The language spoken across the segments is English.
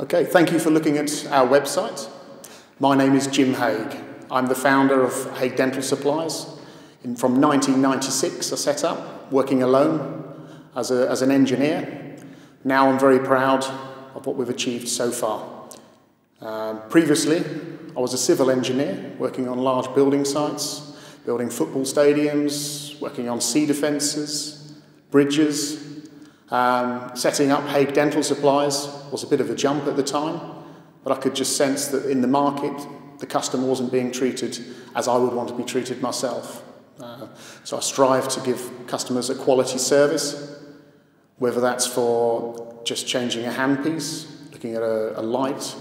Okay, thank you for looking at our website. My name is Jim Hague. I'm the founder of Hague Dental Supplies. From 1996, I set up, working alone as, a, as an engineer. Now I'm very proud of what we've achieved so far. Um, previously, I was a civil engineer working on large building sites, building football stadiums, working on sea defences, bridges, um, setting up Hague Dental Supplies was a bit of a jump at the time, but I could just sense that in the market, the customer wasn't being treated as I would want to be treated myself. Uh, so I strive to give customers a quality service, whether that's for just changing a handpiece, looking at a, a light,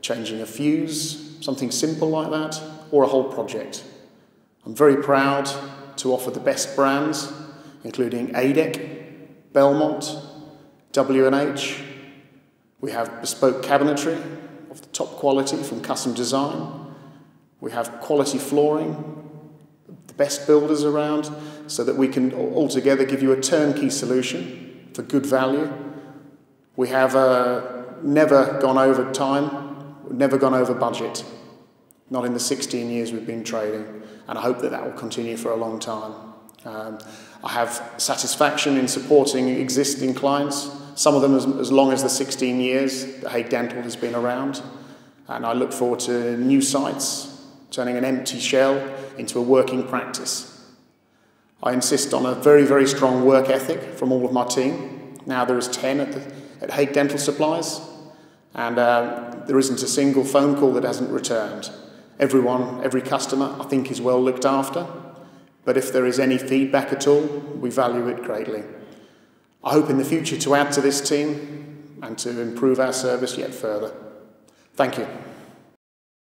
changing a fuse, something simple like that, or a whole project. I'm very proud to offer the best brands, including ADEC, Belmont, W&H. We have bespoke cabinetry of the top quality from custom design. We have quality flooring, the best builders around, so that we can altogether give you a turnkey solution for good value. We have uh, never gone over time, never gone over budget, not in the 16 years we've been trading, and I hope that that will continue for a long time. Um, I have satisfaction in supporting existing clients, some of them as, as long as the 16 years that Hague Dental has been around. And I look forward to new sites, turning an empty shell into a working practice. I insist on a very, very strong work ethic from all of my team. Now there is 10 at, the, at Hague Dental Supplies, and uh, there isn't a single phone call that hasn't returned. Everyone, every customer, I think is well looked after. But if there is any feedback at all, we value it greatly. I hope in the future to add to this team and to improve our service yet further. Thank you.